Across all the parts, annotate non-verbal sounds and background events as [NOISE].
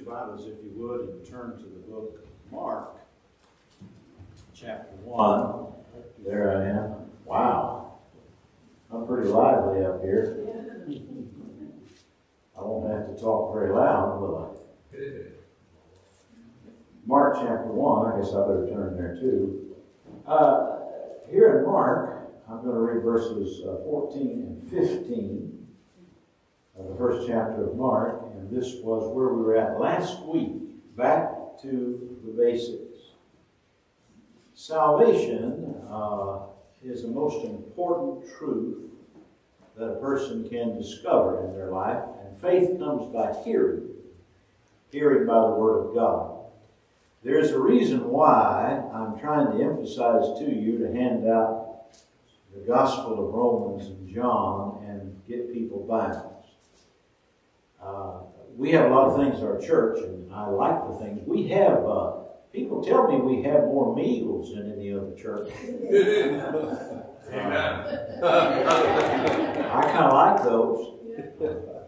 your Bibles, if you would, and turn to the book Mark, chapter 1. There I am. Wow. I'm pretty lively up here. I won't have to talk very loud, will I? Mark chapter 1, I guess I better turn there too. Uh, here in Mark, I'm going to read verses uh, 14 and 15 of the first chapter of Mark, this was where we were at last week, back to the basics. Salvation uh, is the most important truth that a person can discover in their life, and faith comes by hearing, hearing by the Word of God. There's a reason why I'm trying to emphasize to you to hand out the Gospel of Romans and John and get people Bibles. Uh, we have a lot of things in our church, and I like the things. We have uh, People tell me we have more meals than any other church. Amen. I kind of like those.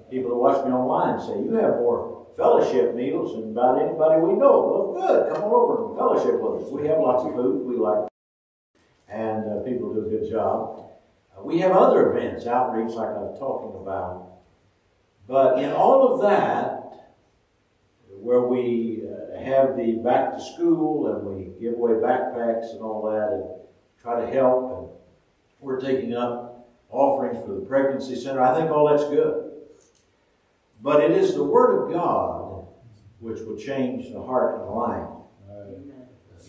People that watch me online say, You have more fellowship meals than about anybody we know. Well, good. Come on over and fellowship with us. We have lots of food. We like and uh, people do a good job. Uh, we have other events, outreach, like I was talking about. But in all of that, where we uh, have the back to school and we give away backpacks and all that and try to help, and we're taking up offerings for the pregnancy center, I think all that's good. But it is the Word of God which will change the heart and the life,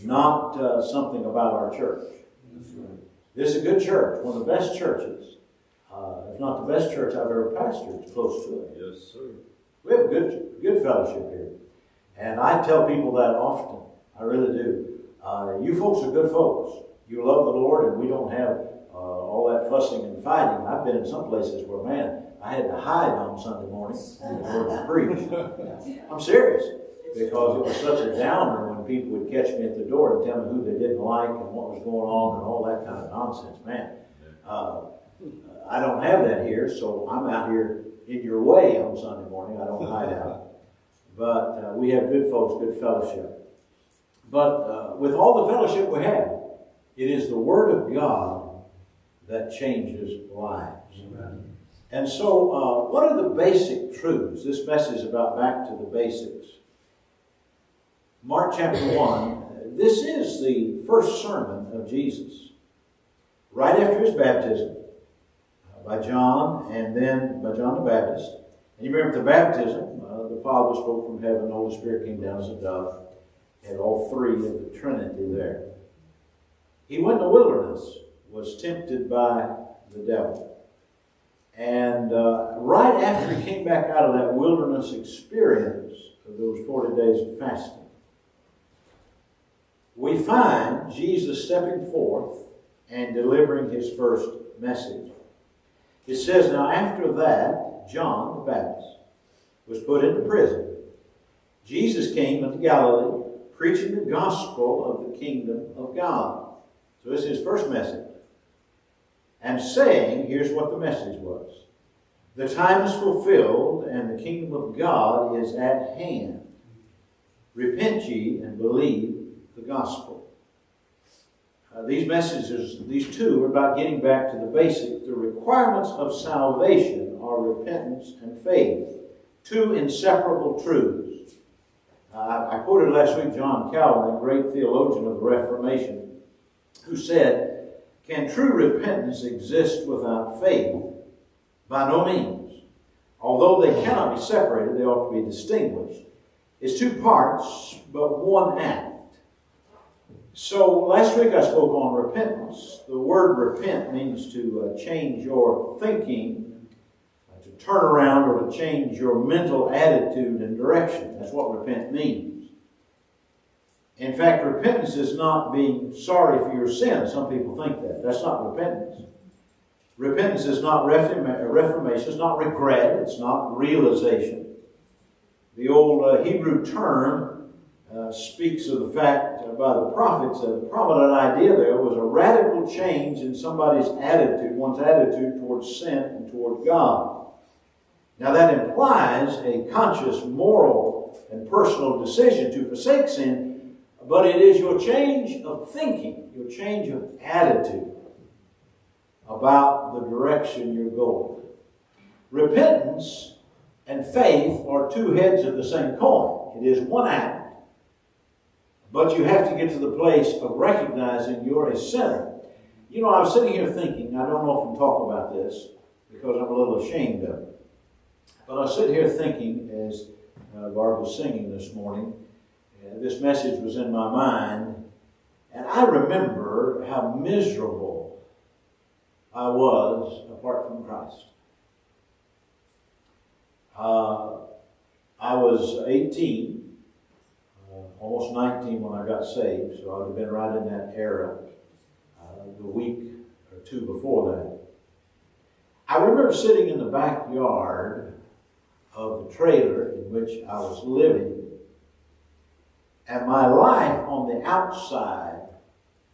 not uh, something about our church. This is a good church, one of the best churches. Uh, if not the best church I've ever pastored, it's close to it. Yes, sir. We have a good, good fellowship here. And I tell people that often. I really do. Uh, you folks are good folks. You love the Lord, and we don't have uh, all that fussing and fighting. I've been in some places where, man, I had to hide on Sunday morning before the preach. [LAUGHS] I'm serious. Because it was such a downer when people would catch me at the door and tell me who they didn't like and what was going on and all that kind of nonsense. Man, uh, I don't have that here, so I'm out here in your way on Sunday morning. I don't hide out. But uh, we have good folks, good fellowship. But uh, with all the fellowship we have, it is the Word of God that changes lives. Amen. And so, uh, what are the basic truths? This message is about back to the basics. Mark chapter 1, this is the first sermon of Jesus. Right after his baptism by John and then by John the Baptist. And you remember the baptism, uh, the Father spoke from heaven, the Holy Spirit came down as a dove. Had all three of the Trinity there. He went in the wilderness, was tempted by the devil. And uh, right after he came back out of that wilderness experience of those 40 days of fasting, we find Jesus stepping forth and delivering his first message. It says, Now after that, John the Baptist was put into prison. Jesus came into Galilee preaching the gospel of the kingdom of God. So this is his first message. And saying, here's what the message was. The time is fulfilled, and the kingdom of God is at hand. Repent ye and believe the gospel. Uh, these messages, these two, are about getting back to the basic. The requirements of salvation are repentance and faith, two inseparable truths. Uh, I quoted last week John Calvin, a great theologian of the Reformation, who said, Can true repentance exist without faith? By no means. Although they cannot be separated, they ought to be distinguished. It's two parts, but one act. So last week I spoke on repentance. The word repent means to uh, change your thinking, uh, to turn around or to change your mental attitude and direction. That's what repent means. In fact, repentance is not being sorry for your sin. Some people think that. That's not repentance. Repentance is not reformation. It's not regret. It's not realization. The old uh, Hebrew term uh, speaks of the fact uh, by the prophets, a the prominent idea there was a radical change in somebody's attitude, one's attitude towards sin and toward God. Now that implies a conscious moral and personal decision to forsake sin, but it is your change of thinking, your change of attitude about the direction you're going. Repentance and faith are two heads of the same coin. It is one act, but you have to get to the place of recognizing you're a sinner. You know, I was sitting here thinking, I don't often talk about this because I'm a little ashamed of it. But I sitting here thinking as uh, Barb was singing this morning, uh, this message was in my mind, and I remember how miserable I was apart from Christ. Uh, I was 18, uh, almost 19 when I got saved, so I would have been right in that era, uh, the week or two before that. I remember sitting in the backyard of the trailer in which I was living, and my life on the outside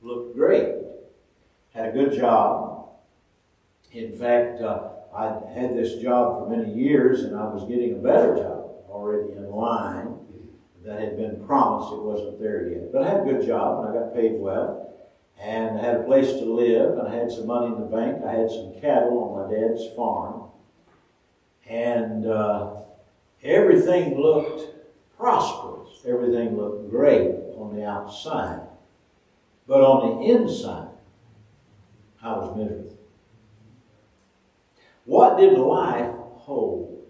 looked great. Had a good job. In fact, uh, I had this job for many years, and I was getting a better job already in line that had been promised. It wasn't there yet. But I had a good job, and I got paid well, and I had a place to live, and I had some money in the bank. I had some cattle on my dad's farm. And uh, everything looked prosperous. Everything looked great on the outside. But on the inside, I was miserable. What did life hold?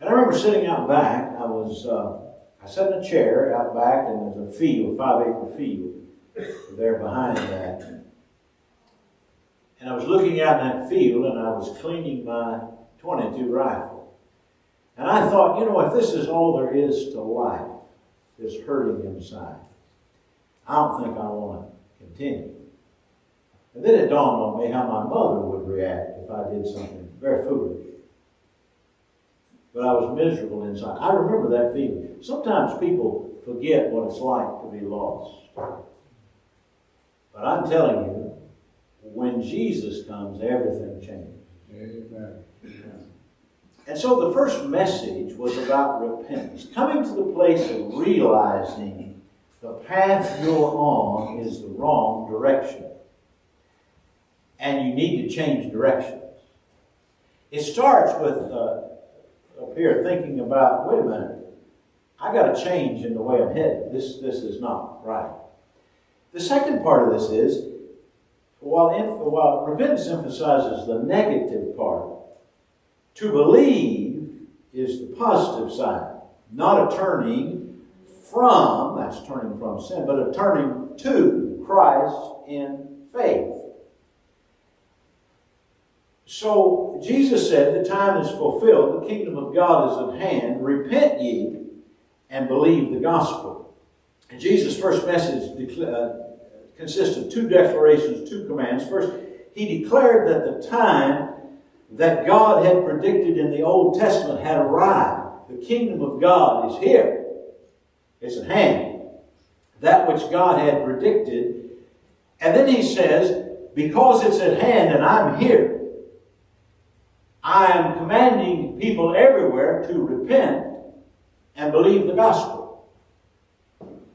And I remember sitting out back. I was, uh, I sat in a chair out back, and there's a field, a five acre field, there behind that. And I was looking out in that field, and I was cleaning my 22 rifle. And I thought, you know, if this is all there is to life, this hurting inside, I don't think I want to continue. And then it dawned on me how my mother would react if I did something very foolish. But I was miserable inside. I remember that feeling. Sometimes people forget what it's like to be lost. But I'm telling you, when Jesus comes, everything changes. Amen. And so the first message was about repentance, coming to the place of realizing the path you're on is the wrong direction. And you need to change directions. It starts with uh, up here thinking about, wait a minute, I got to change in the way I'm headed. This, this is not right. The second part of this is, while, while repentance emphasizes the negative part, to believe is the positive side, not a turning from, that's turning from sin, but a turning to Christ in faith. So Jesus said, The time is fulfilled, the kingdom of God is at hand. Repent ye and believe the gospel. And Jesus' first message uh, consists of two declarations, two commands. First, he declared that the time that God had predicted in the Old Testament had arrived. The kingdom of God is here. It's at hand. That which God had predicted. And then he says, because it's at hand and I'm here, I am commanding people everywhere to repent and believe the gospel.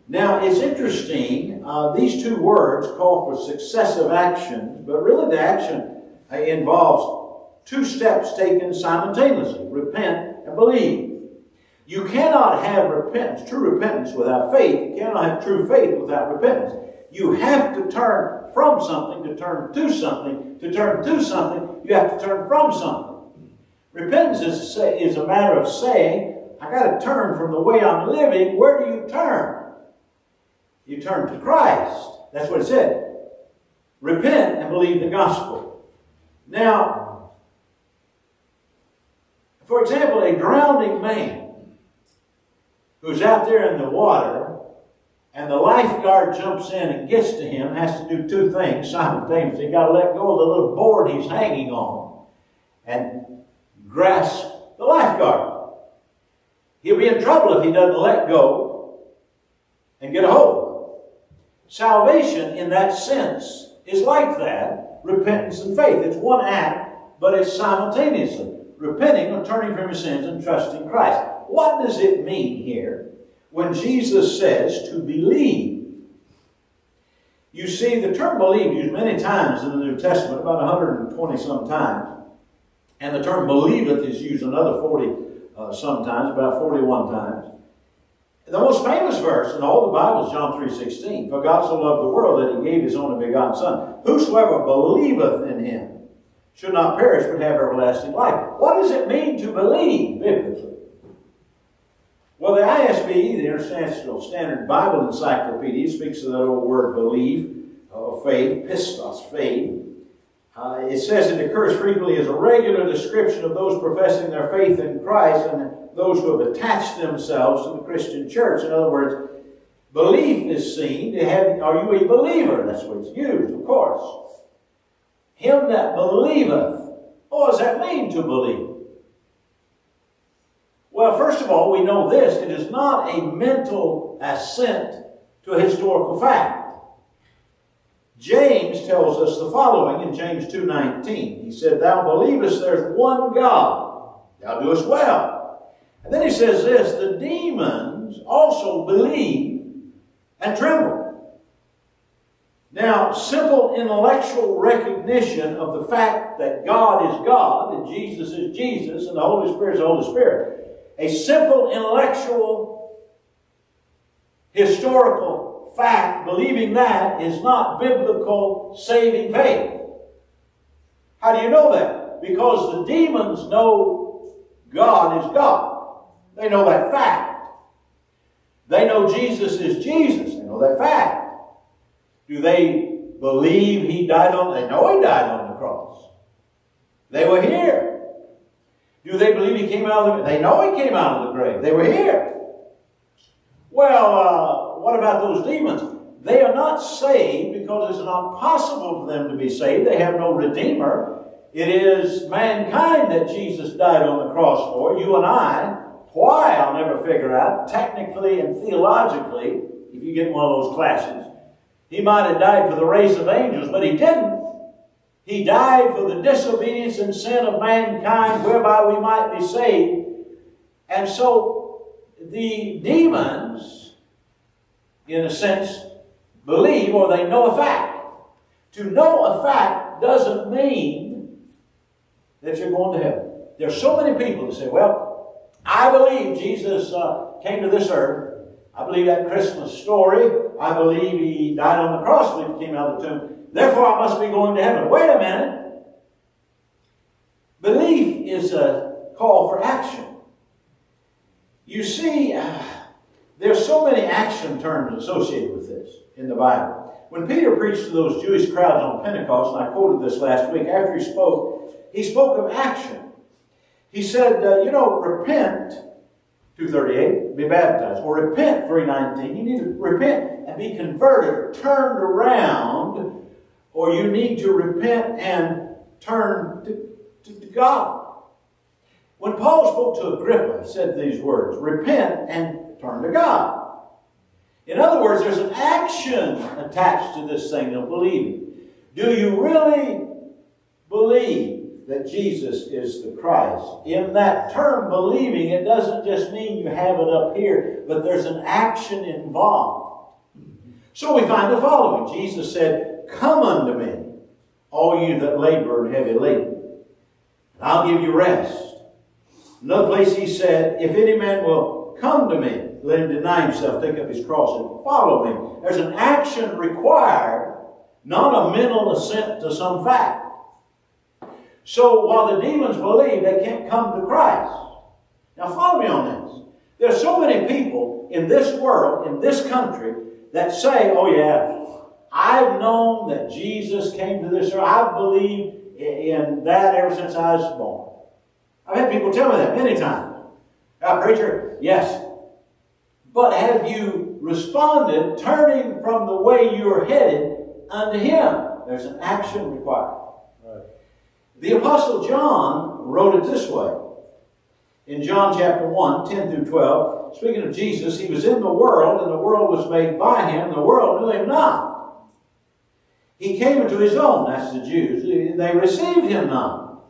Now, it's interesting, uh, these two words call for successive action, but really the action uh, involves two steps taken simultaneously repent and believe. You cannot have repentance, true repentance, without faith. You cannot have true faith without repentance. You have to turn from something to turn to something. To turn to something, you have to turn from something. Repentance is, is a matter of saying, I got to turn from the way I'm living. Where do you turn? You turn to Christ. That's what it said. Repent and believe the gospel. Now, for example, a drowning man who's out there in the water and the lifeguard jumps in and gets to him has to do two things simultaneously. He's got to let go of the little board he's hanging on and grasp the lifeguard. He'll be in trouble if he doesn't let go and get a hold. Salvation, in that sense, is like that repentance and faith. It's one act, but it's simultaneously repenting or turning from your sins and trusting Christ. What does it mean here when Jesus says to believe. You see, the term believe used many times in the New Testament, about 120 some times. And the term believeth is used another 40 uh, sometimes, about 41 times. The most famous verse in all the Bible is John 3.16. For God so loved the world that he gave his only begotten Son. Whosoever believeth in him should not perish but have everlasting life. What does it mean to believe biblically? Well, the ISB, the International Standard Bible Encyclopedia, speaks of that old word believe, or faith, pistos, faith. Uh, it says it occurs frequently as a regular description of those professing their faith in Christ and those who have attached themselves to the Christian church. In other words, belief is seen to have, are you a believer? That's what it's used, of course. Him that believeth. What does that mean to believe? Well, first of all, we know this. It is not a mental assent to a historical fact. James tells us the following in James 2.19. He said, Thou believest there's one God. Thou doest well. And then he says this, The demons also believe and tremble. Now, simple intellectual recognition of the fact that God is God, and Jesus is Jesus, and the Holy Spirit is the Holy Spirit, a simple intellectual, historical fact, believing that is not biblical saving faith. How do you know that? Because the demons know God is God. They know that fact. They know Jesus is Jesus. They know that fact. Do they believe he died on? They know he died on the cross. They were here. Do they believe he came out of the? They know he came out of the grave. They were here. Well, uh, what about those demons? They are not saved because it's not possible for them to be saved. They have no redeemer. It is mankind that Jesus died on the cross for. You and I. Why? I'll never figure out. Technically and theologically, if you get one of those classes, he might have died for the race of angels, but he didn't. He died for the disobedience and sin of mankind, whereby we might be saved. And so the demons, in a sense, believe or they know a fact. To know a fact doesn't mean that you're going to heaven. There are so many people that say, well, I believe Jesus uh, came to this earth I believe that Christmas story. I believe he died on the cross when he came out of the tomb. Therefore, I must be going to heaven. Wait a minute. Belief is a call for action. You see, uh, there's so many action terms associated with this in the Bible. When Peter preached to those Jewish crowds on Pentecost, and I quoted this last week, after he spoke, he spoke of action. He said, uh, you know, repent 238, be baptized. Or repent, 319. You need to repent and be converted turned around, or you need to repent and turn to, to, to God. When Paul spoke to Agrippa, he said these words, repent and turn to God. In other words, there's an action attached to this thing of believing. Do you really believe that Jesus is the Christ. In that term, believing, it doesn't just mean you have it up here, but there's an action involved. So we find the following Jesus said, Come unto me, all you that labor and heavy laden, and I'll give you rest. Another place he said, If any man will come to me, let him deny himself, take up his cross, and follow me. There's an action required, not a mental assent to some fact. So while the demons believe, they can't come to Christ. Now follow me on this. There's so many people in this world, in this country, that say, oh yeah, I've known that Jesus came to this earth. I've believed in that ever since I was born. I've had people tell me that many times. Uh, preacher, yes. But have you responded turning from the way you're headed unto Him? There's an action required. The Apostle John wrote it this way. In John chapter 1, 10 through 12, speaking of Jesus, he was in the world, and the world was made by him, and the world knew him not. He came into his own, that's the Jews. They received him not.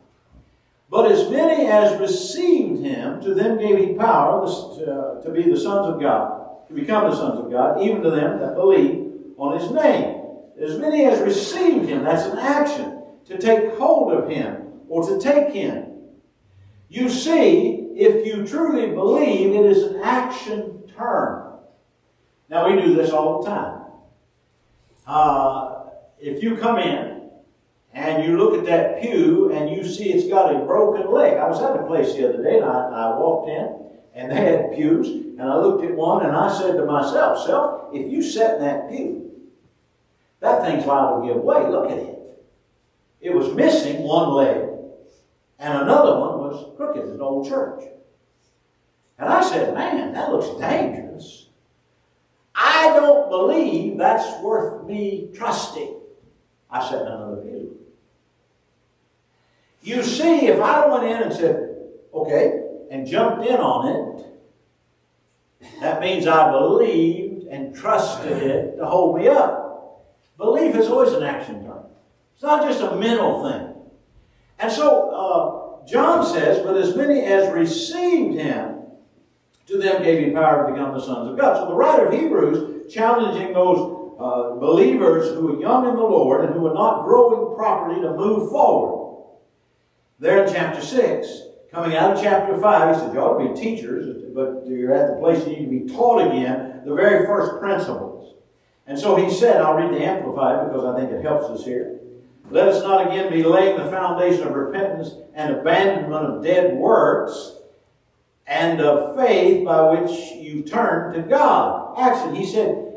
But as many as received him, to them gave he power to, to be the sons of God, to become the sons of God, even to them that believe on his name. As many as received him, that's an action, to take hold of him or to take him. You see, if you truly believe, it is an action term. Now, we do this all the time. Uh, if you come in and you look at that pew and you see it's got a broken leg. I was at a place the other day and I, I walked in and they had pews and I looked at one and I said to myself, Self, if you sat in that pew, that thing's liable to give way. Look at it. It was missing one leg and another one was crooked, in an old church. And I said, Man, that looks dangerous. I don't believe that's worth me trusting. I sat in another pew. You see, if I went in and said, okay, and jumped in on it, that means I believed and trusted it to hold me up. Belief is always an action term. It's not just a mental thing. And so uh, John says, but as many as received him, to them gave he power to become the sons of God. So the writer of Hebrews, challenging those uh, believers who are young in the Lord and who are not growing properly to move forward. There in chapter 6, coming out of chapter 5, he said, You ought to be teachers, but you're at the place you need to be taught again the very first principles. And so he said, I'll read the Amplified because I think it helps us here. Let us not again be laying the foundation of repentance and abandonment of dead works and of faith by which you turn to God. Actually, he said,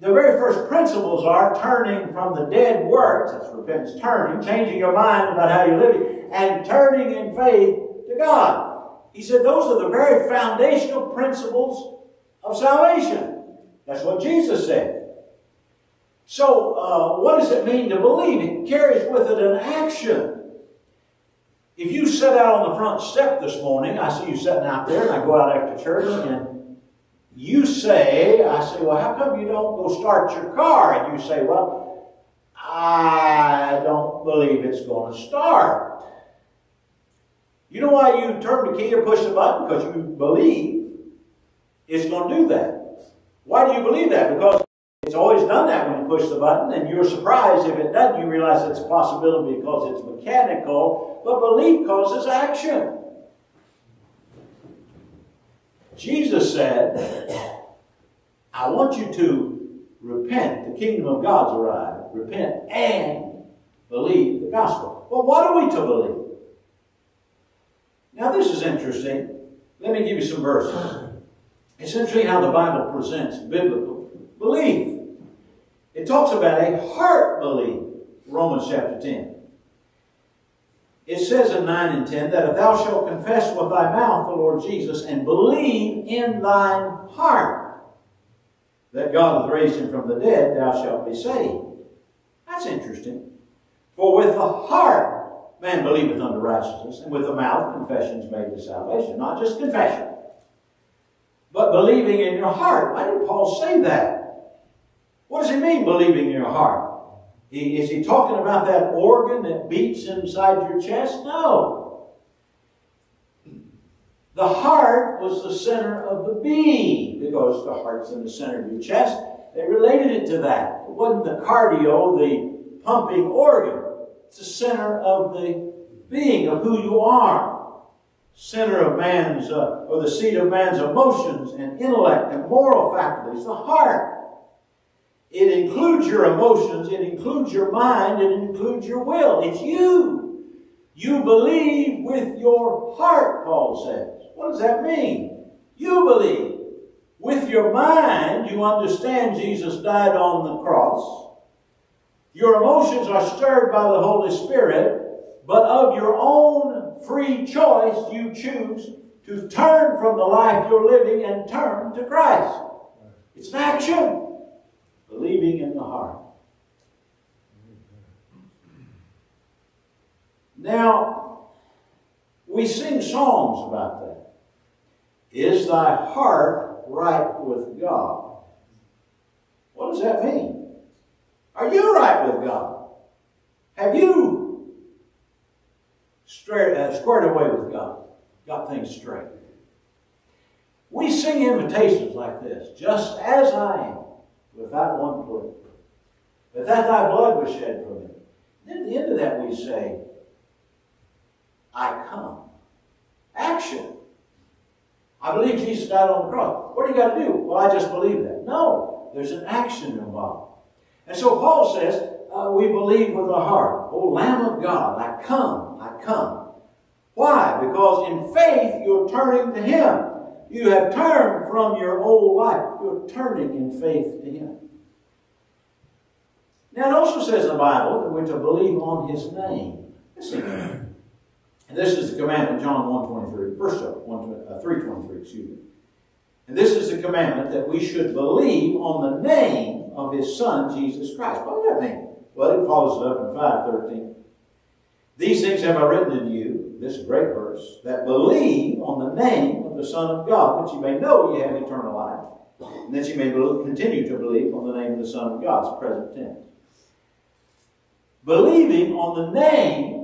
the very first principles are turning from the dead works, that's repentance, turning, changing your mind about how you're living, and turning in faith to God. He said those are the very foundational principles of salvation. That's what Jesus said. So, uh, what does it mean to believe? It carries with it an action. If you set out on the front step this morning, I see you sitting out there, and I go out after church, and you say, I say, well, how come you don't go start your car? And you say, well, I don't believe it's going to start. You know why you turn the key or push the button? Because you believe it's going to do that. Why do you believe that? Because it's always done that when you push the button, and you're surprised if it doesn't. You realize it's a possibility because it's mechanical, but belief causes action. Jesus said, I want you to repent. The kingdom of God's arrived. Repent and believe the gospel. Well, what are we to believe? Now, this is interesting. Let me give you some verses. It's interesting how the Bible presents biblical belief. It talks about a heart belief, Romans chapter 10. It says in 9 and 10 that if thou shalt confess with thy mouth the Lord Jesus and believe in thine heart that God hath raised him from the dead, thou shalt be saved. That's interesting. For with the heart man believeth unto righteousness, and with the mouth confession is made to salvation. Not just confession, but believing in your heart. Why did Paul say that? What does he mean, believing in your heart? Is he talking about that organ that beats inside your chest? No. The heart was the center of the being because the heart's in the center of your chest. They related it to that. It wasn't the cardio, the pumping organ. It's the center of the being, of who you are. Center of man's, uh, or the seat of man's emotions and intellect and moral faculties, the heart. It includes your emotions, it includes your mind, it includes your will. It's you. You believe with your heart, Paul says. What does that mean? You believe. With your mind, you understand Jesus died on the cross. Your emotions are stirred by the Holy Spirit, but of your own free choice, you choose to turn from the life you're living and turn to Christ. It's an action believing in the heart. Now, we sing songs about that. Is thy heart right with God? What does that mean? Are you right with God? Have you straight, uh, squared away with God? Got things straight? We sing invitations like this, just as I am, without one plea. But that thy blood was shed for me. Then at the end of that we say, I come. Action. I believe Jesus died on the cross. What do you got to do? Well, I just believe that. No, there's an action involved. And so Paul says, uh, we believe with the heart. O Lamb of God, I come, I come. Why? Because in faith you're turning to Him. You have turned from your old life. You're turning in faith to Him. Now it also says in the Bible that we're to believe on His name. Listen. And this is the commandment, John 1.23, verse 1, uh, 3.23, excuse me. And this is the commandment that we should believe on the name of His Son, Jesus Christ. What does that mean? Well, it follows it up in 5.13. These things have I written in you, this is a great verse, that believe on the name of the Son of God, that you may know you have eternal life, and that you may continue to believe on the name of the Son of God. It's present tense. Believing on the name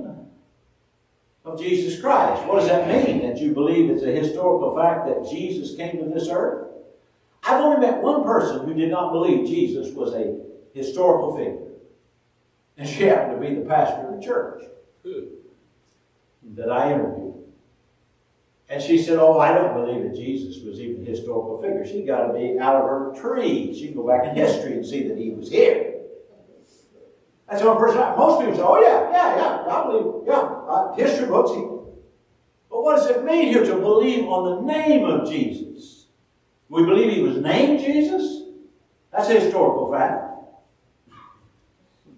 of Jesus Christ. What does that mean? That you believe it's a historical fact that Jesus came to this earth? I've only met one person who did not believe Jesus was a historical figure. And she happened to be the pastor of the church that I interviewed. And she said, Oh, I don't believe that Jesus was even a historical figure. She got to be out of her tree. She can go back in history and see that he was here. That's only person. Most people say, "Oh yeah, yeah, yeah, I believe, yeah, history books." But what does it mean here to believe on the name of Jesus? We believe he was named Jesus. That's a historical fact.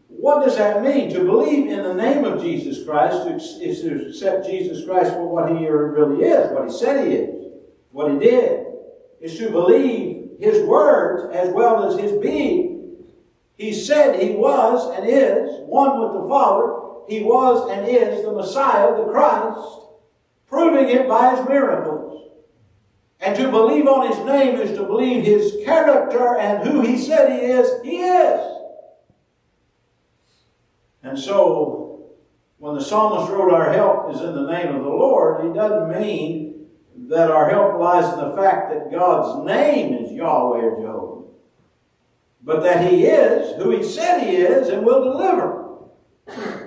What does that mean? To believe in the name of Jesus Christ is to accept Jesus Christ for what he really is, what he said he is, what he did. Is to believe his words as well as his being he said he was and is one with the Father. He was and is the Messiah, the Christ, proving it by his miracles. And to believe on his name is to believe his character and who he said he is, he is. And so, when the psalmist wrote, Our help is in the name of the Lord, he doesn't mean that our help lies in the fact that God's name is Yahweh or Jehovah but that he is who he said he is and will deliver.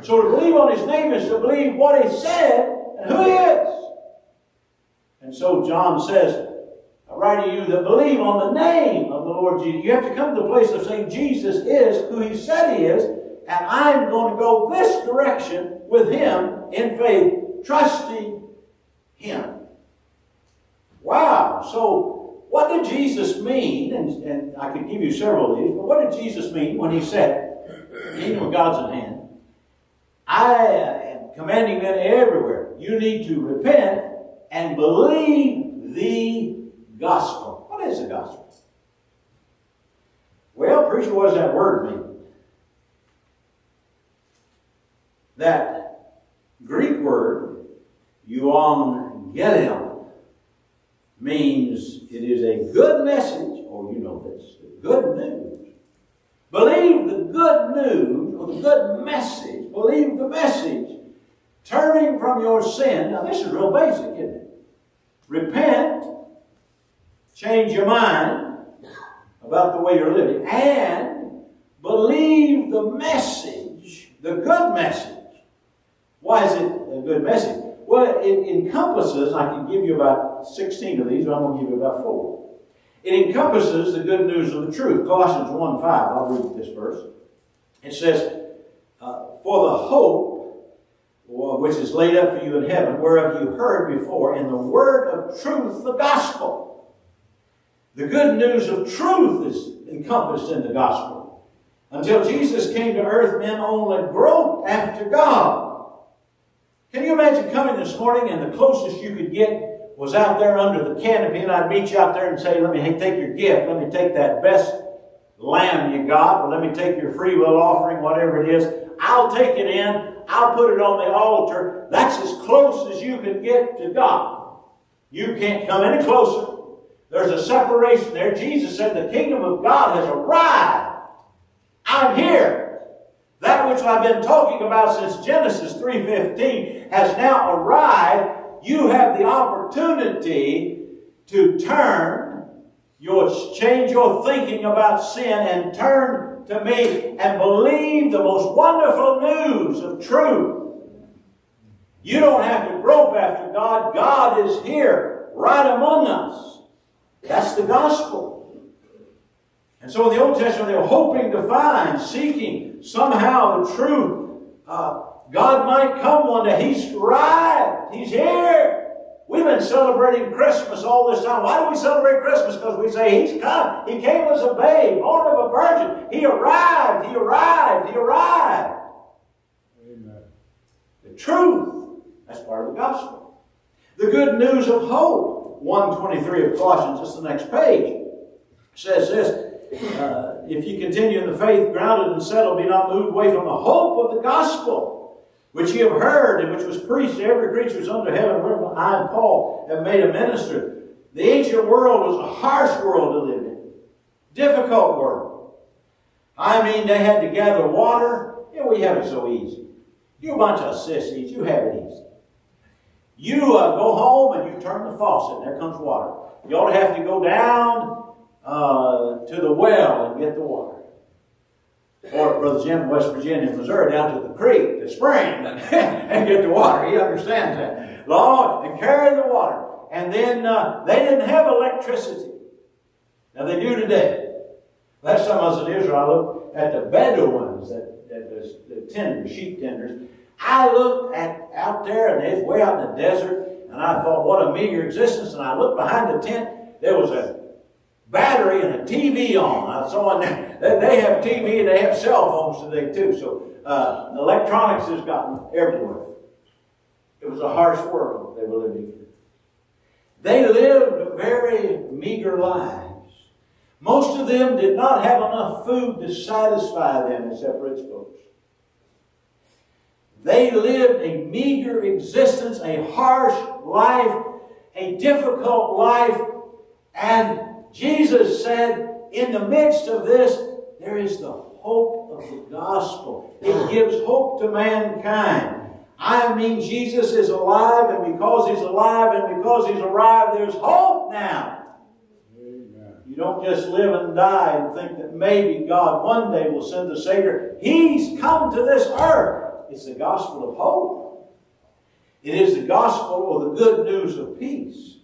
So to believe on his name is to believe what he said and who he is. And so John says, I write to you that believe on the name of the Lord Jesus. You have to come to the place of saying Jesus is who he said he is, and I'm going to go this direction with him in faith, trusting him. Wow. So what did Jesus mean? And, and I could give you several of these, but what did Jesus mean when he said, Kingdom of God's at hand? I am commanding men everywhere. You need to repent and believe the gospel. What is the gospel? Well, preacher, what does that word mean? That Greek word, euangelion, means it is a good message, or oh, you know this, good news. Believe the good news or the good message. Believe the message. Turning from your sin. Now, this is real basic, isn't it? Repent, change your mind about the way you're living, and believe the message, the good message. Why is it a good message? Well, it encompasses, I can give you about 16 of these, but I'm going to give you about four. It encompasses the good news of the truth. Colossians 1 5, I'll read this verse. It says, uh, For the hope which is laid up for you in heaven, whereof you heard before, in the word of truth, the gospel. The good news of truth is encompassed in the gospel. Until Jesus came to earth, men only groped after God. Can you imagine coming this morning and the closest you could get was out there under the canopy and I'd meet you out there and say, let me take your gift. Let me take that best lamb you got or let me take your free will offering, whatever it is. I'll take it in. I'll put it on the altar. That's as close as you can get to God. You can't come any closer. There's a separation there. Jesus said the kingdom of God has arrived. I'm here. That which I've been talking about since Genesis 3.15 has now arrived. You have the opportunity to turn, your change your thinking about sin and turn to me and believe the most wonderful news of truth. You don't have to grope after God. God is here, right among us. That's the gospel. And so in the Old Testament, they were hoping to find, seeking somehow the truth. Uh, God might come one day. He's arrived. He's here. We've been celebrating Christmas all this time. Why do we celebrate Christmas? Because we say He's come. He came as a babe, born of a virgin. He arrived. He arrived. He arrived. Amen. The truth. That's part of the gospel. The good news of hope. 123 of Colossians, just the next page, says this. Uh, if you continue in the faith, grounded and settled, be not moved away from the hope of the gospel which ye have heard, and which was preached to every creature which under heaven, whereof I and Paul have made a minister. The ancient world was a harsh world to live in. Difficult world. I mean, they had to gather water. Yeah, we have it so easy. You bunch of sissies, you have it easy. You uh, go home and you turn the faucet, and there comes water. You ought to have to go down uh, to the well and get the water or Brother Jim, West Virginia, Missouri, down to the creek, the spring, [LAUGHS] and get the water. He understands that. Long and carry the water. And then uh, they didn't have electricity. Now they do today. Last time I was in Israel, I looked at the Bedouins, that, that the, the tenders, sheep tenders. I looked at out there, and they was way out in the desert, and I thought, what a meager existence. And I looked behind the tent, there was a battery and a TV on. I saw they have TV and they have cell phones today too. So uh, electronics has gotten everywhere. It was a harsh world they were living in. They lived very meager lives. Most of them did not have enough food to satisfy them except rich folks. They lived a meager existence, a harsh life, a difficult life, and Jesus said, in the midst of this, there is the hope of the gospel. It ah. gives hope to mankind. I mean, Jesus is alive, and because He's alive and because He's arrived, there's hope now. Amen. You don't just live and die and think that maybe God one day will send the Savior. He's come to this earth. It's the gospel of hope. It is the gospel or the good news of peace.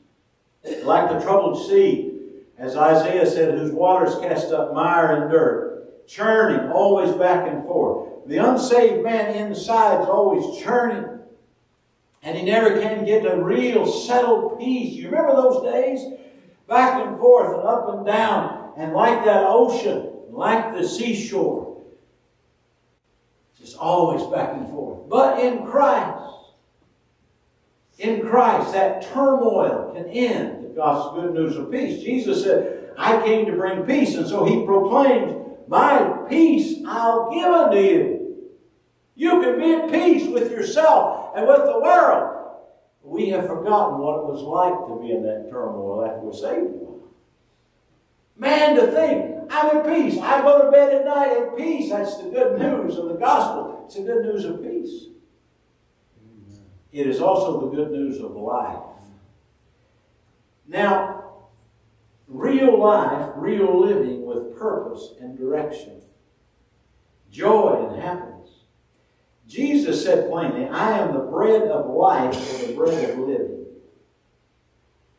Like the troubled sea as Isaiah said, whose waters cast up mire and dirt, churning always back and forth. The unsaved man inside is always churning, and he never can get a real settled peace. You remember those days? Back and forth and up and down, and like that ocean, like the seashore. Just always back and forth. But in Christ, in Christ, that turmoil can end God's good news of peace. Jesus said, I came to bring peace. And so he proclaimed, My peace I'll give unto you. You can be at peace with yourself and with the world. We have forgotten what it was like to be in that turmoil after we're saved. Man, to think, I'm at peace. I go to bed at night at peace. That's the good news of the gospel. It's the good news of peace. It is also the good news of life. Now, real life, real living with purpose and direction, joy and happiness. Jesus said plainly, I am the bread of life or the bread of living.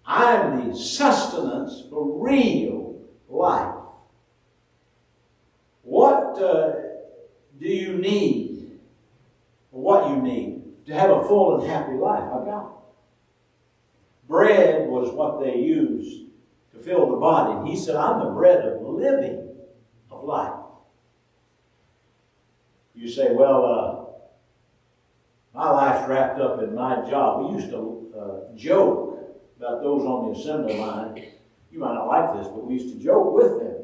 I am the sustenance for real life. What uh, do you need? What you need to have a full and happy life? I've got Bread was what they used to fill the body. He said, I'm the bread of living, of life. You say, well, uh, my life's wrapped up in my job. We used to uh, joke about those on the assembly line. You might not like this, but we used to joke with them.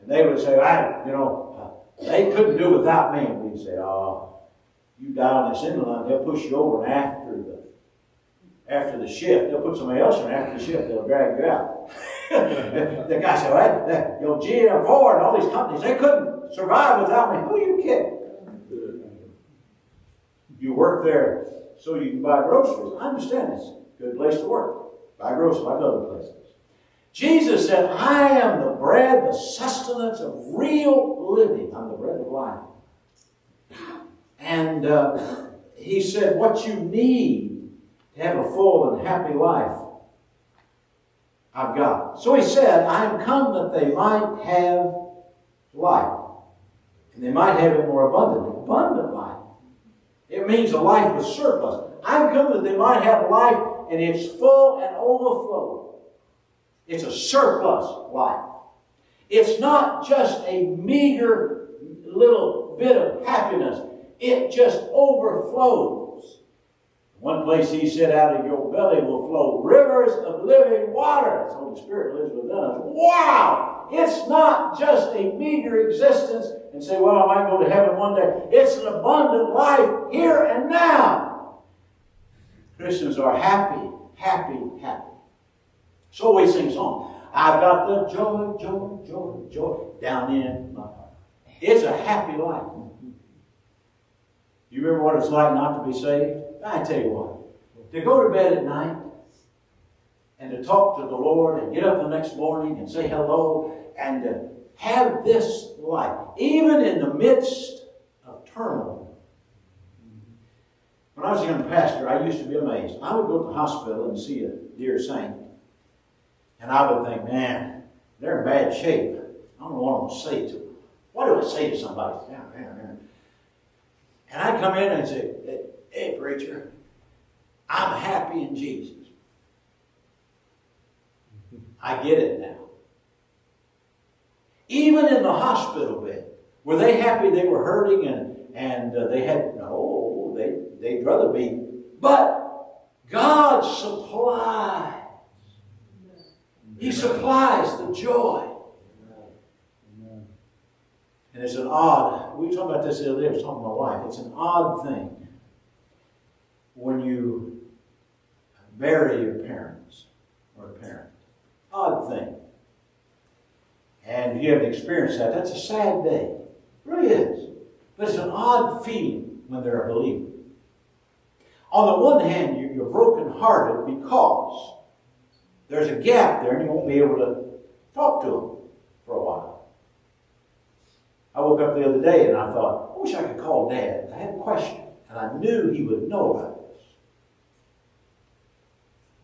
And they would say, I, you know, they couldn't do without me. And we'd say, oh, you die on the assembly line, they'll push you over and after after the shift. They'll put somebody else in after the shift. They'll drag you out. [LAUGHS] the guy said, well, that, you know, GM Ford and all these companies, they couldn't survive without me. Who are you kidding? You work there so you can buy groceries. I understand it's a good place to work. Buy groceries, like other places. Jesus said, I am the bread, the sustenance of real living. I'm the bread of life. And uh, he said, what you need have a full and happy life, I've got. So he said, I am come that they might have life. And they might have it more abundantly. Abundant life. It means a life with surplus. I'm come that they might have life and it's full and overflow. It's a surplus life. It's not just a meager little bit of happiness. It just overflows. One place he said, out of your belly will flow rivers of living water. The Holy Spirit lives within us. Wow! It's not just a meager existence and say, well, I might go to heaven one day. It's an abundant life here and now. Christians are happy, happy, happy. So we sing songs. I've got the joy, joy, joy, joy down in my heart. It's a happy life. You remember what it's like not to be saved? I tell you what, to go to bed at night and to talk to the Lord and get up the next morning and say hello and to have this life, even in the midst of turmoil. When I was a young pastor, I used to be amazed. I would go to the hospital and see a dear saint, and I would think, man, they're in bad shape. I don't know what I'm to say to them. What do I say to somebody? And I'd come in and say, Hey, preacher, I'm happy in Jesus. I get it now. Even in the hospital bed, were they happy they were hurting and, and uh, they had, no, they, they'd rather be. But God supplies. He supplies the joy. And it's an odd, we talked about this the other day, I was talking to my wife. It's an odd thing when you bury your parents or a parent. Odd thing. And if you haven't experienced that, that's a sad day. It really is. But it's an odd feeling when they're a believer. On the one hand, you're brokenhearted because there's a gap there and you won't be able to talk to them for a while. I woke up the other day and I thought, I wish I could call Dad. I had a question, and I knew he would know about it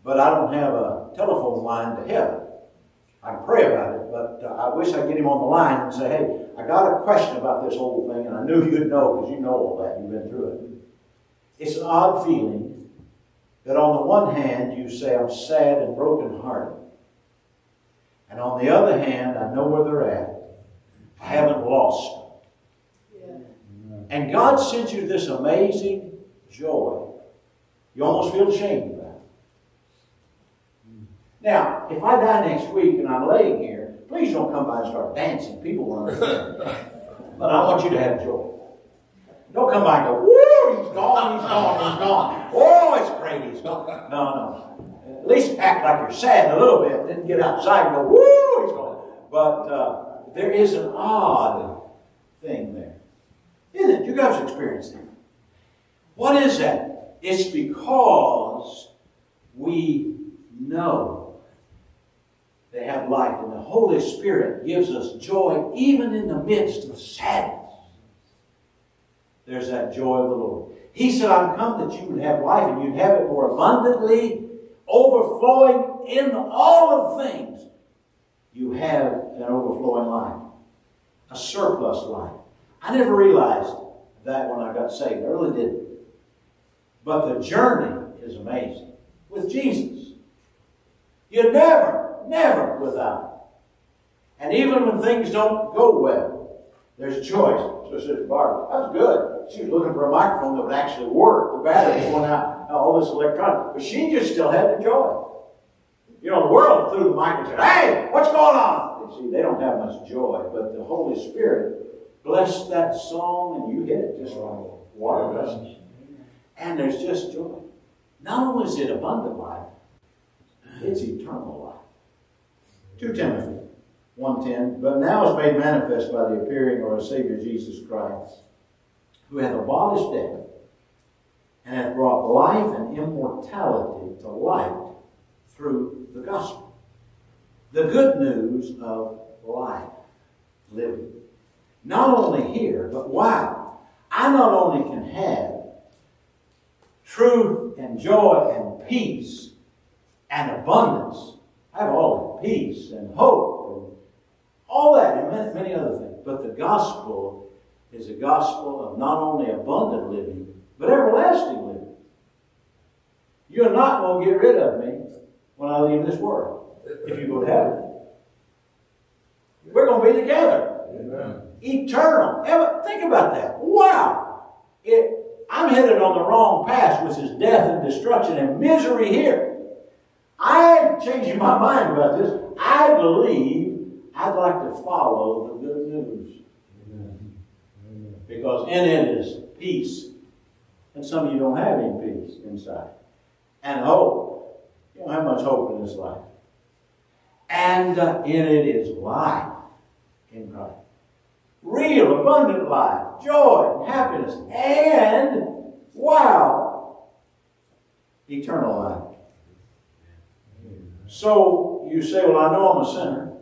but I don't have a telephone line to heaven. I can pray about it, but uh, I wish I'd get him on the line and say, hey, I got a question about this whole thing, and I knew [LAUGHS] you'd know because you know all that. You've been through it. It's an odd feeling that on the one hand, you say, I'm sad and brokenhearted. And on the other hand, I know where they're at. I haven't lost them. Yeah. And God sent you this amazing joy. You almost feel ashamed now, if I die next week and I'm laying here, please don't come by and start dancing. People will [LAUGHS] understand. but I want you to have joy. Don't come by and go, woo, he's gone, he's gone, he's gone. Oh, it's great, he's gone. No, no. At least act like you're sad a little bit, then get outside and go, woo, he's gone. But uh, there is an odd thing there. Isn't it? You guys experience it. What is that? It's because we know they have life. And the Holy Spirit gives us joy even in the midst of sadness. There's that joy of the Lord. He said, I'm come that you would have life and you'd have it more abundantly, overflowing in all of things. You have an overflowing life, a surplus life. I never realized that when I got saved. I really didn't. But the journey is amazing with Jesus. You never Never without. And even when things don't go well, there's a choice. So said Barbara, that's good. She was looking for a microphone that would actually work. The battery going out, uh, all this electronic. But she just still had the joy. You know, the world threw the mic and said, hey, what's going on? You see, they don't have much joy, but the Holy Spirit blessed that song and you hit it just like water does. And there's just joy. Not only is it abundant life, it's eternal life. 2 Timothy 1.10, But now is made manifest by the appearing of our Savior Jesus Christ, who hath abolished death, and hath brought life and immortality to light through the gospel. The good news of life living. Not only here, but wow, I not only can have truth and joy and peace and abundance. I have all that peace and hope and all that and many, many other things. But the gospel is a gospel of not only abundant living, but everlasting living. You're not going to get rid of me when I leave this world if you go to heaven. We're going to be together. Amen. Eternal. Ever, think about that. Wow. It, I'm headed on the wrong path, which is death and destruction and misery here. Changing my mind about this. I believe I'd like to follow the good news. Because in it is peace. And some of you don't have any peace inside. And hope. You don't have much hope in this life. And uh, in it is life in Christ. Real, abundant life, joy, happiness, and, wow, eternal life. So you say, well, I know I'm a sinner.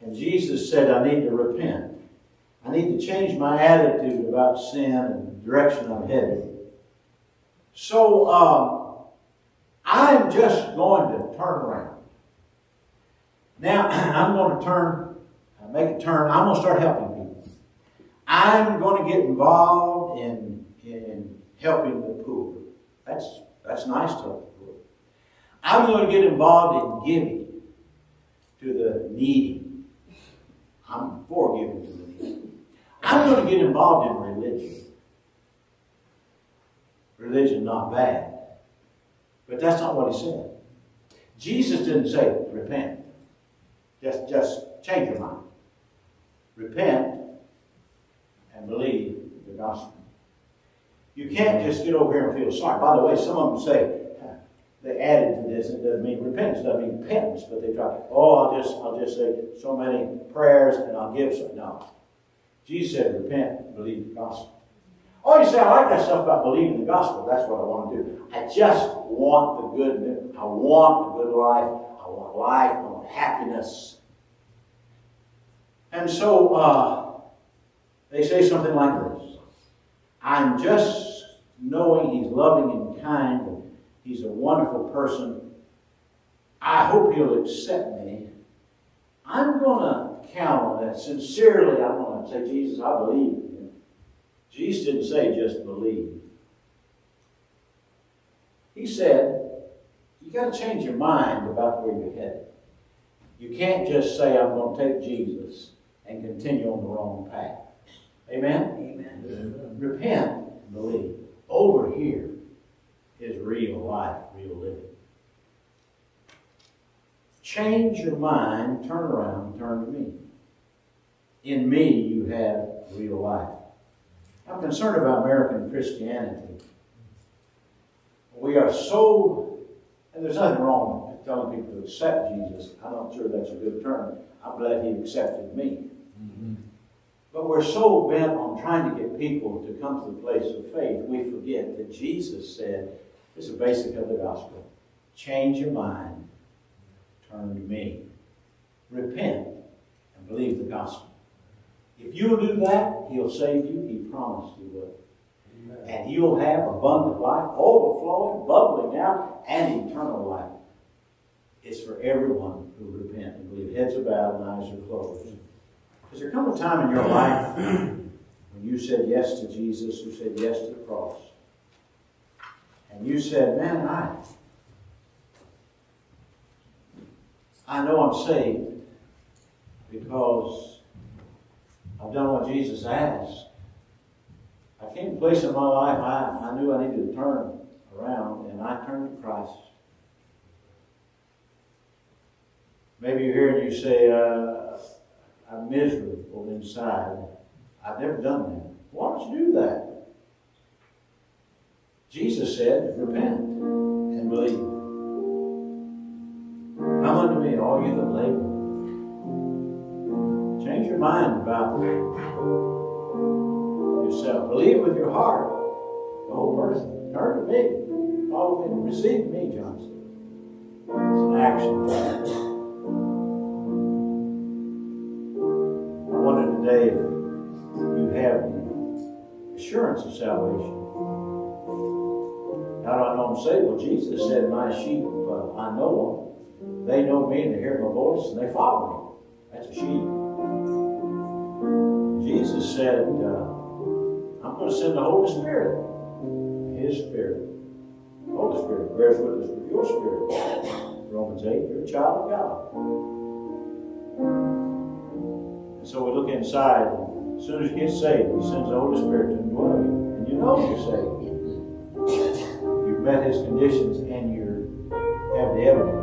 And Jesus said, I need to repent. I need to change my attitude about sin and the direction I'm headed. So um, I'm just going to turn around. Now, [CLEARS THROAT] I'm going to turn, make a turn. I'm going to start helping people. I'm going to get involved in, in helping the poor. That's, that's nice to. I'm going to get involved in giving to the needy. I'm for giving to the needy. I'm going to get involved in religion. Religion not bad. But that's not what he said. Jesus didn't say, repent. Just, just change your mind. Repent and believe the gospel. You can't just get over here and feel sorry. By the way, some of them say, they added to this, it doesn't mean repentance, it doesn't mean repentance, but they try, oh, I'll just, I'll just say so many prayers and I'll give some. No. Jesus said, repent, believe the gospel. Oh, you say, I like that stuff about believing the gospel. That's what I want to do. I just want the good. I want a good life. I want life. I want happiness. And so uh, they say something like this I'm just knowing He's loving and kind, and He's a wonderful person. I hope He'll accept me. I'm going to count on that. Sincerely, I'm going to say, Jesus, I believe in you. Jesus didn't say just believe. He said, you got to change your mind about where you're headed. You can't just say, I'm going to take Jesus and continue on the wrong path. Amen? Amen. Amen. Repent and believe. Over here is real life, real living. Change your mind, turn around, turn to me. In me, you have real life. I'm concerned about American Christianity. We are so, and there's nothing wrong with telling people to accept Jesus. I'm not sure that's a good term. I'm glad he accepted me. Mm-hmm. But we're so bent on trying to get people to come to the place of faith, we forget that Jesus said, is the basic of the gospel. Change your mind, turn to me. Repent and believe the gospel. If you'll do that, he'll save you. He promised he would. Amen. And you'll have abundant life, overflowing, bubbling out, and eternal life. It's for everyone who repent and believe. Heads are bowed and eyes are closed. Has there come a time in your life [CLEARS THROAT] when you said yes to Jesus, you said yes to the cross, and you said, man, I, I know I'm saved because I've done what Jesus asked. I came to a place in my life I, I knew I needed to turn around, and I turned to Christ. Maybe you're and you say, uh, I'm miserable inside. I've never done that. Why don't you do that? Jesus said, repent and believe. Come unto me, all you that labor. Change your mind about yourself. Believe with your heart. The whole person. Turn to me. Follow me. Receive me, Johnson. It's an action. I wonder today if you have the assurance of salvation. How do I know I'm saved? Well, Jesus said, My sheep, uh, I know them. They know me and they hear my voice and they follow me. That's a sheep. Jesus said, uh, I'm going to send the Holy Spirit. His Spirit. The Holy Spirit bears witness with your spirit. Romans 8, you're a child of God. And so we look inside, as soon as you get saved, He sends the Holy Spirit to indwell you. And you know you're saved. Met His conditions and you have the evidence.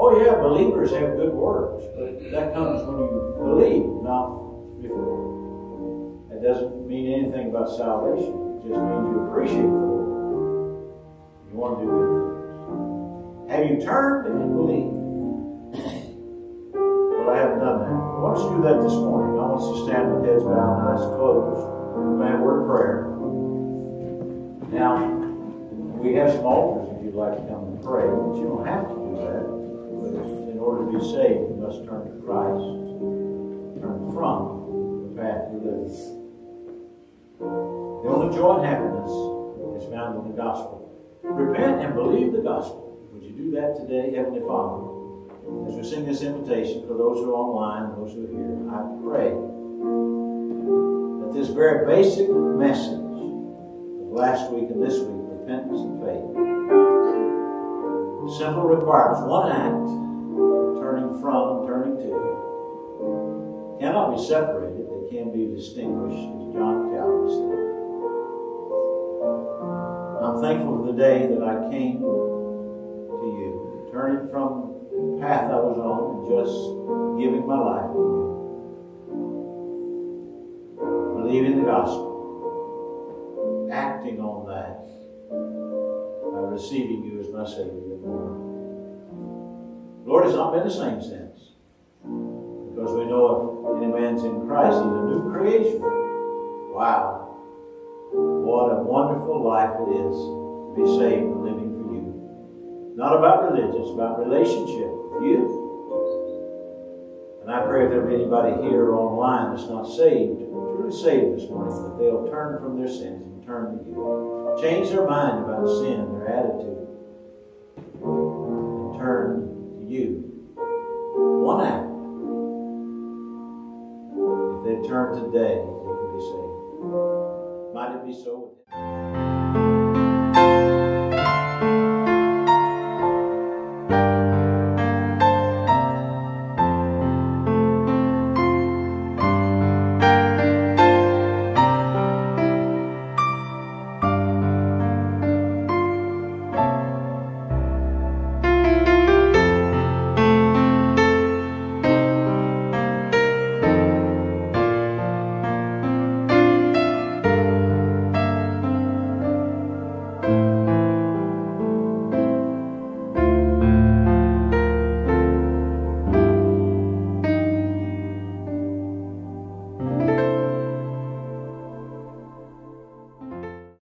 Oh, yeah, believers have good works, but that comes when you believe, not before. That doesn't mean anything about salvation. It just means you appreciate the Lord. You want to do good. Have you turned and believed? Well, I haven't done that. Why don't you do that this morning? I want you to stand with heads bowed and eyes closed. May a word of prayer. Now, we have some altars if you'd like to come and pray, but you don't have to do that. In order to be saved, you must turn to Christ. Turn from the path you live. The only joy and happiness is found in the gospel. Repent and believe the gospel. Would you do that today, Heavenly Father? As we sing this invitation for those who are online, those who are here, I pray that this very basic message of last week and this week, repentance and faith, simple requires one act, turning from, turning to, cannot be separated, they can be distinguished, as John Calvin said. I'm thankful for the day that I came to you, turning from the path I was on and just giving my life to you. Believing the gospel, acting on that by receiving you as my Savior and Lord. Lord, it's not been the same since. Because we know if any man's in Christ, he's a new creation. Wow. What a wonderful life it is to be saved and living for you. Not about religion, it's about relationship with you. And I pray if there be anybody here online that's not saved, truly saved this morning, that they'll turn from their sins turn to you. Change their mind about sin, their attitude, and turn to you. One act. If they turn today, they can be saved. Might it be so?